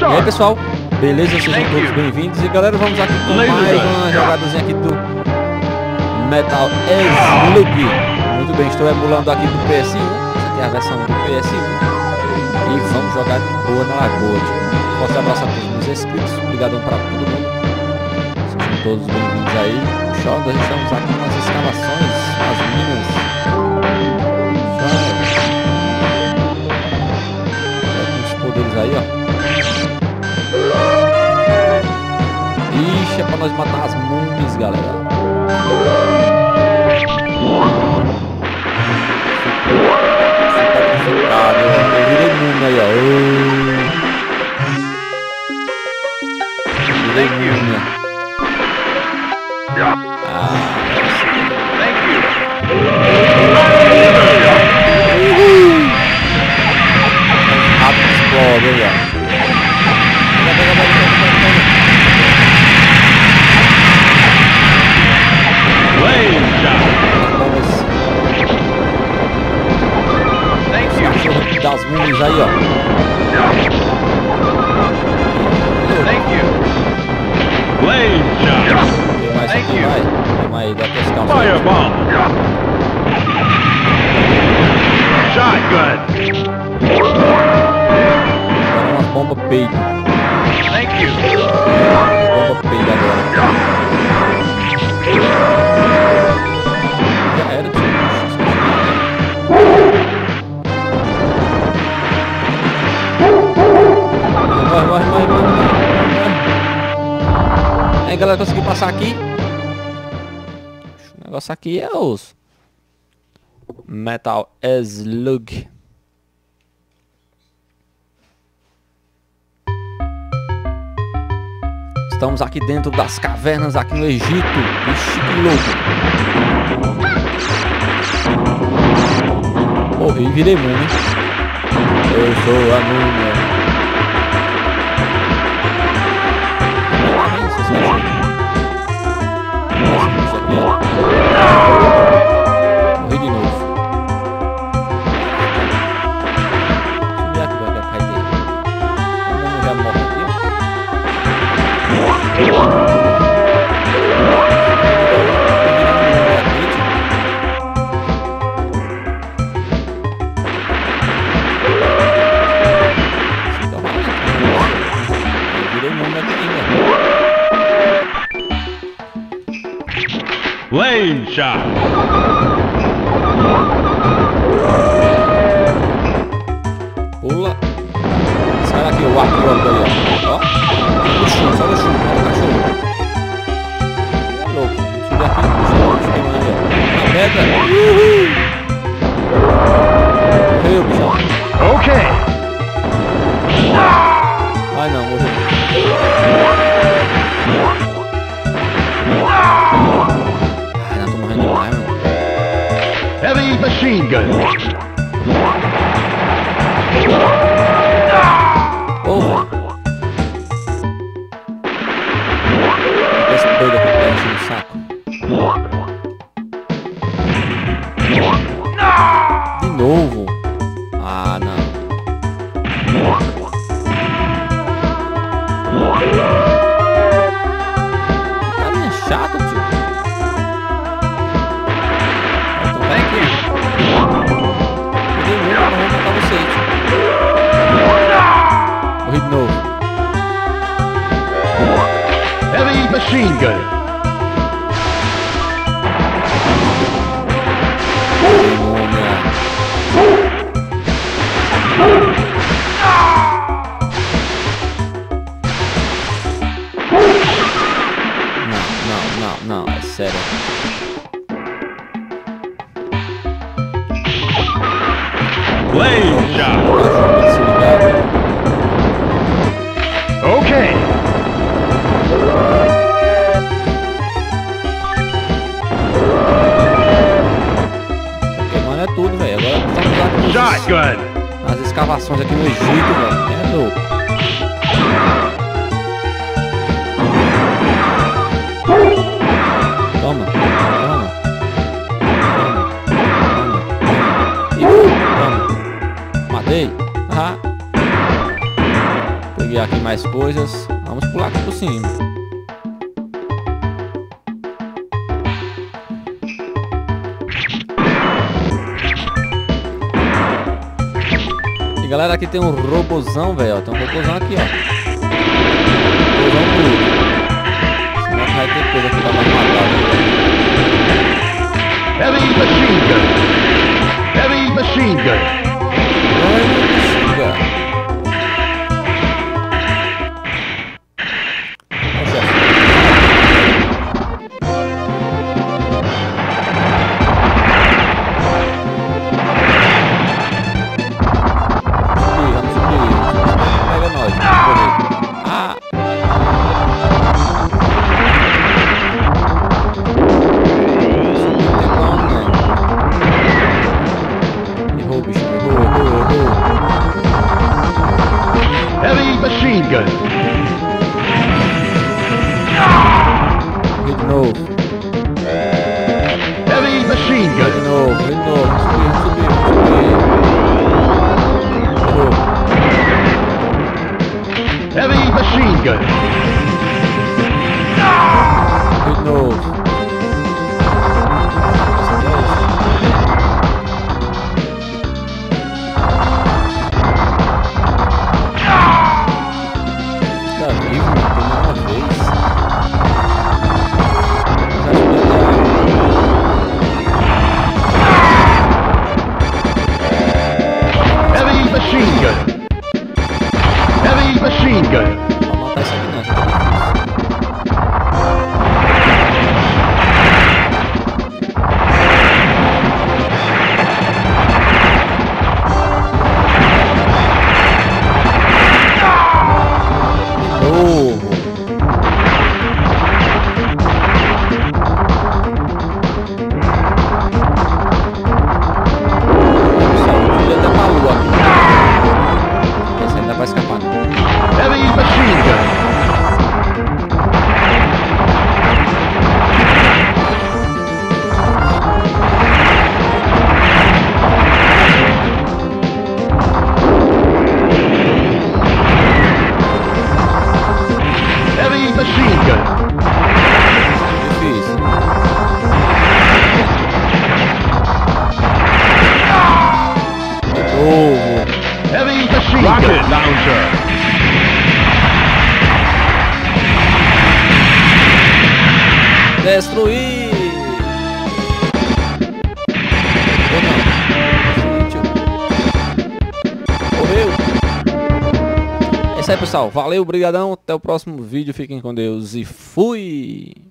E aí pessoal, beleza? Sejam todos bem-vindos. E galera, vamos aqui com mais uma jogadazinha aqui do Metal Slug. Muito bem, estou emulando aqui do PS1, essa aqui é a versão do PS1 E vamos jogar de boa na lagoa. Tipo. Forte abraço a todos os meus inscritos, obrigadão para todo mundo. Sejam todos bem-vindos aí. Show, nós estamos aqui nas escavações, nas minas. Aí, ó. Nós matar as múmias, galera. Sacrificado, eu virei múmia aí, ó. Virei múmia. Ah, you. rápido explode. Fireball. Shotgun. Agora umas bombas peito. Thank you. Bomba peito agora. Já era, tio. Vai, vai, vai, vai, vai. Aí galera, consegui passar aqui. Negócio aqui é os Metal Slug. Estamos aqui dentro das cavernas aqui no Egito. Ixi, que louco. Morri e virei múmia. Eu sou a múmia. Lane shot. Pula. Sai daqui, o arqueólogo ali, ó. Ó. machine gun. No, no, no, no, I said it. Shot! Escavações aqui no Egito, velho. É louco. Toma, toma. Toma. Toma. Toma. Toma. Matei. Ah. Conseguir aqui mais coisas. Vamos pular aqui por cima. Galera, aqui tem um robozão, velho. Tem um robozão aqui, ó. Robozão bruto. Senão vai ter coisa aqui Eh, Heavy machine gun. De novo, de Heavy machine gun. Ah! No. Destruir! Morreu! É isso aí, pessoal. Valeu, brigadão. Até o próximo vídeo. Fiquem com Deus e fui!